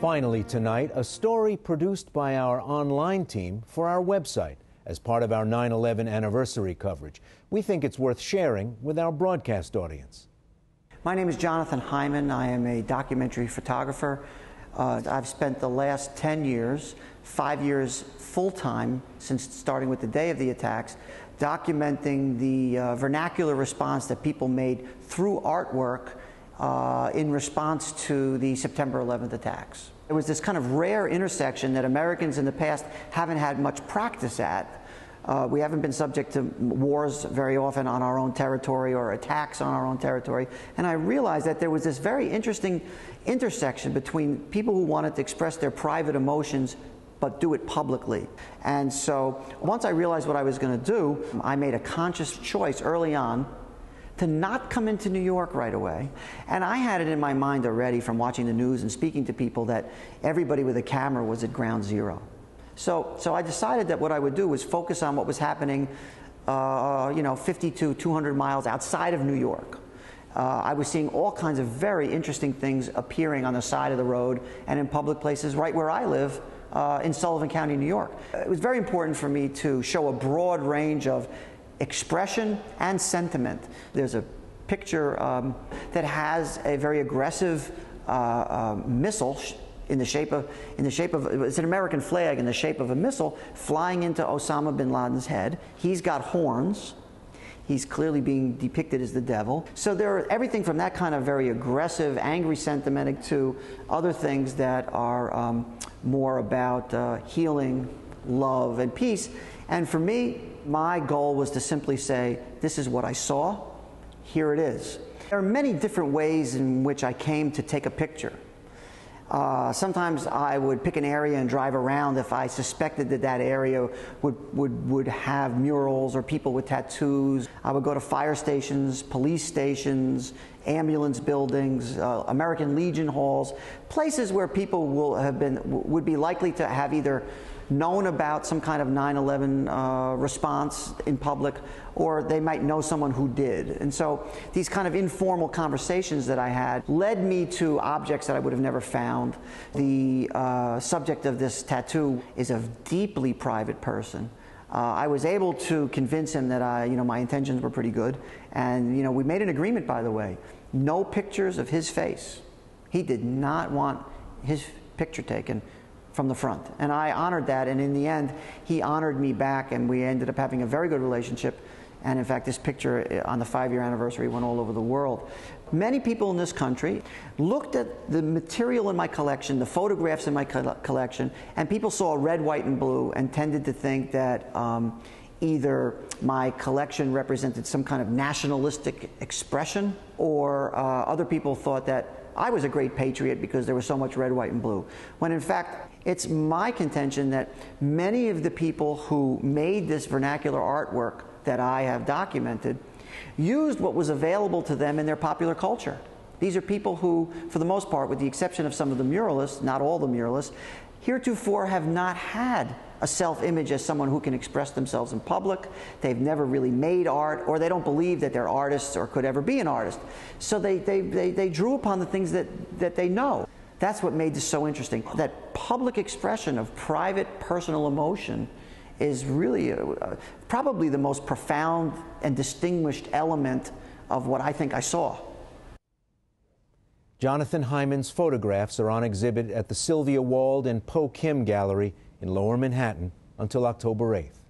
Finally, tonight, a story produced by our online team for our website as part of our 9 11 anniversary coverage. We think it's worth sharing with our broadcast audience. My name is Jonathan Hyman. I am a documentary photographer. Uh, I've spent the last 10 years, five years full time since starting with the day of the attacks, documenting the uh, vernacular response that people made through artwork uh, in response to the September 11th attacks. It was this kind of rare intersection that Americans in the past haven't had much practice at. Uh, we haven't been subject to wars very often on our own territory or attacks on our own territory. And I realized that there was this very interesting intersection between people who wanted to express their private emotions but do it publicly. And so once I realized what I was going to do, I made a conscious choice early on to not come into New York right away. And I had it in my mind already from watching the news and speaking to people that everybody with a camera was at ground zero. So, so I decided that what I would do was focus on what was happening, uh, you know, 50 to 200 miles outside of New York. Uh, I was seeing all kinds of very interesting things appearing on the side of the road and in public places right where I live uh, in Sullivan County, New York. It was very important for me to show a broad range of expression and sentiment. There's a picture um, that has a very aggressive uh, uh, missile in the shape of in the shape of it's an American flag in the shape of a missile flying into Osama bin Laden's head. He's got horns. He's clearly being depicted as the devil. So there are everything from that kind of very aggressive, angry sentiment to other things that are um, more about uh, healing, love, and peace. And for me, my goal was to simply say, this is what I saw, here it is. There are many different ways in which I came to take a picture. Uh, sometimes I would pick an area and drive around if I suspected that that area would, would, would have murals or people with tattoos. I would go to fire stations, police stations, ambulance buildings, uh, American Legion halls, places where people will have been, would be likely to have either known about some kind of 9 11 uh, response in public, or they might know someone who did. And so these kind of informal conversations that I had led me to objects that I would have never found. The uh, subject of this tattoo is a deeply private person. Uh, I was able to convince him that I, you know, my intentions were pretty good, and you know, we made an agreement, by the way, no pictures of his face. He did not want his picture taken from the front. And I honored that, and in the end, he honored me back, and we ended up having a very good relationship. And in fact, this picture uh, on the five year anniversary went all over the world. Many people in this country looked at the material in my collection, the photographs in my co collection, and people saw red, white, and blue and tended to think that um, either my collection represented some kind of nationalistic expression, or uh, other people thought that I was a great patriot because there was so much red, white, and blue. When in fact, it's my contention that many of the people who made this vernacular artwork that I have documented used what was available to them in their popular culture. These are people who, for the most part, with the exception of some of the muralists, not all the muralists, heretofore have not had a self image as someone who can express themselves in public. They've never really made art, or they don't believe that they're artists or could ever be an artist. So they, they, they, they drew upon the things that, that they know. That's what made this so interesting. That public expression of private personal emotion is really uh, probably the most profound and distinguished element of what I think I saw. Jonathan Hyman's photographs are on exhibit at the Sylvia Wald and Po Kim Gallery in Lower Manhattan until October 8th.